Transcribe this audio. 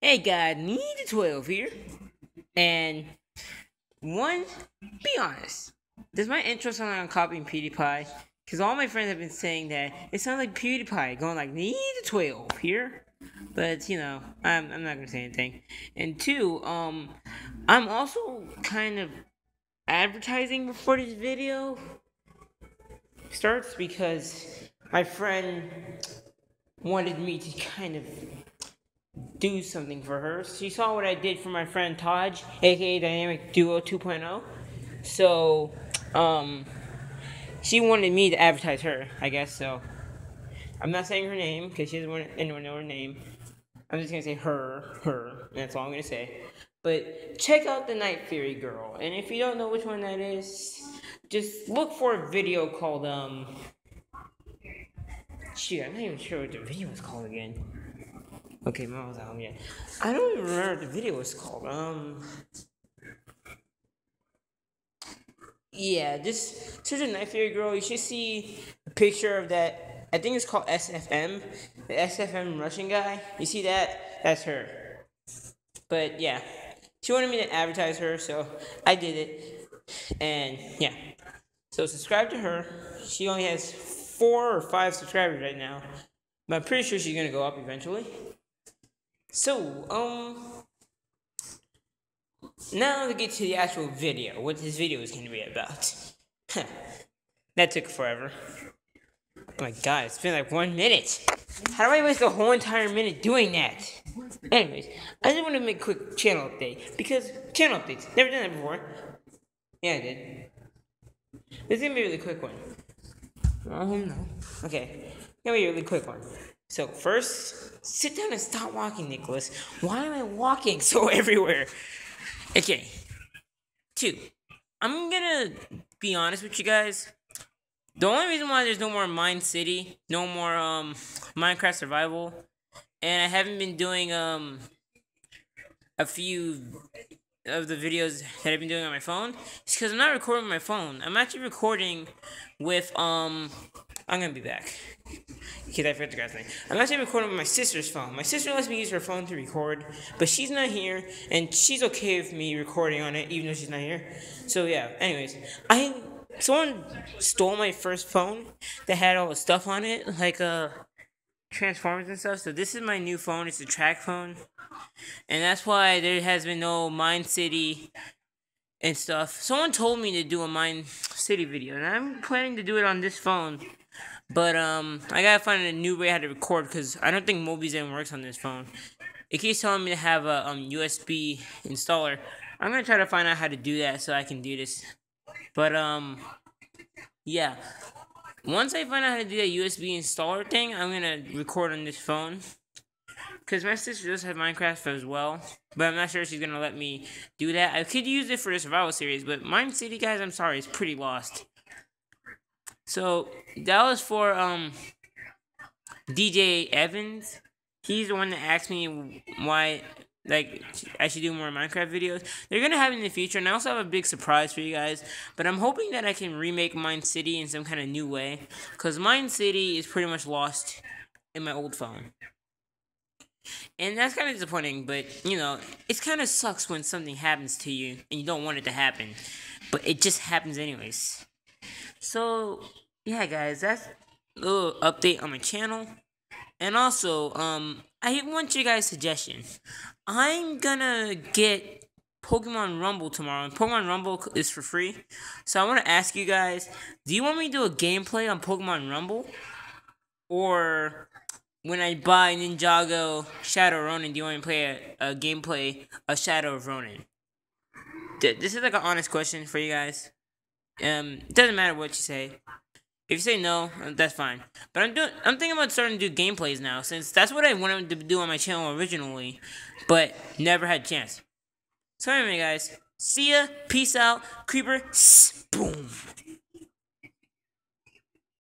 Hey guys, me the 12 here. And one, be honest. Does my intro sound like I'm copying PewDiePie? Because all my friends have been saying that it sounds like PewDiePie going like me the 12 here. But, you know, I'm, I'm not going to say anything. And two, um, I'm also kind of advertising before this video starts because my friend wanted me to kind of do something for her. She saw what I did for my friend Taj, aka Dynamic Duo 2.0. So, um, she wanted me to advertise her, I guess. So, I'm not saying her name because she doesn't want anyone to know her name. I'm just gonna say her, her, and that's all I'm gonna say. But check out the Night Fury girl, and if you don't know which one that is, just look for a video called um. Shoot, I'm not even sure what the video is called again. Okay, mom was at home yet. I don't even remember what the video was called. Um. Yeah, just search a Night Fury girl. You should see a picture of that. I think it's called SFM, the SFM Russian guy. You see that? That's her. But yeah, she wanted me to advertise her, so I did it. And yeah, so subscribe to her. She only has four or five subscribers right now, but I'm pretty sure she's gonna go up eventually. So, um, now to get to the actual video, what this video is going to be about. that took forever. Oh my god, it's been like one minute. How do I waste the whole entire minute doing that? Anyways, I just want to make a quick channel update because channel updates. Never done that before. Yeah, I did. This is gonna be a really quick one. Oh no. Okay, gonna be a really quick one. So first, sit down and stop walking, Nicholas. Why am I walking so everywhere? Okay. Two. I'm gonna be honest with you guys. The only reason why there's no more Mine City, no more um Minecraft Survival, and I haven't been doing um a few of the videos that I've been doing on my phone, is because I'm not recording my phone. I'm actually recording with um I'm gonna be back. Because I forgot the guy's name. I'm actually recording with my sister's phone. My sister lets me use her phone to record, but she's not here, and she's okay with me recording on it, even though she's not here. So yeah. Anyways, I someone stole my first phone that had all the stuff on it, like uh Transformers and stuff. So this is my new phone. It's a TracFone, and that's why there has been no Mine City and stuff. Someone told me to do a Mine City video, and I'm planning to do it on this phone. But um, I gotta find a new way how to record because I don't think Mobizen works on this phone. It keeps telling me to have a um USB installer. I'm gonna try to find out how to do that so I can do this. But um, yeah. Once I find out how to do that USB installer thing, I'm gonna record on this phone. Cause my sister does have Minecraft as well, but I'm not sure she's gonna let me do that. I could use it for the survival series, but Mine City, guys, I'm sorry, it's pretty lost. So that was for um DJ Evans. He's the one that asked me why like I should do more Minecraft videos. They're gonna have in the future, and I also have a big surprise for you guys. But I'm hoping that I can remake Mine City in some kind of new way, cause Mine City is pretty much lost in my old phone. And that's kind of disappointing, but you know, it kind of sucks when something happens to you and you don't want it to happen, but it just happens anyways. So, yeah, guys, that's a little update on my channel. And also, um, I want you guys' suggestions. I'm gonna get Pokemon Rumble tomorrow, and Pokemon Rumble is for free. So I want to ask you guys: Do you want me to do a gameplay on Pokemon Rumble, or when I buy Ninjago Shadow Ronin, do you want me to play a, a gameplay of Shadow of Ronin? This is like an honest question for you guys. Um, it doesn't matter what you say. If you say no, that's fine. But I'm doing. I'm thinking about starting to do gameplays now, since that's what I wanted to do on my channel originally, but never had a chance. So anyway, guys, see ya. Peace out. Creeper. Boom.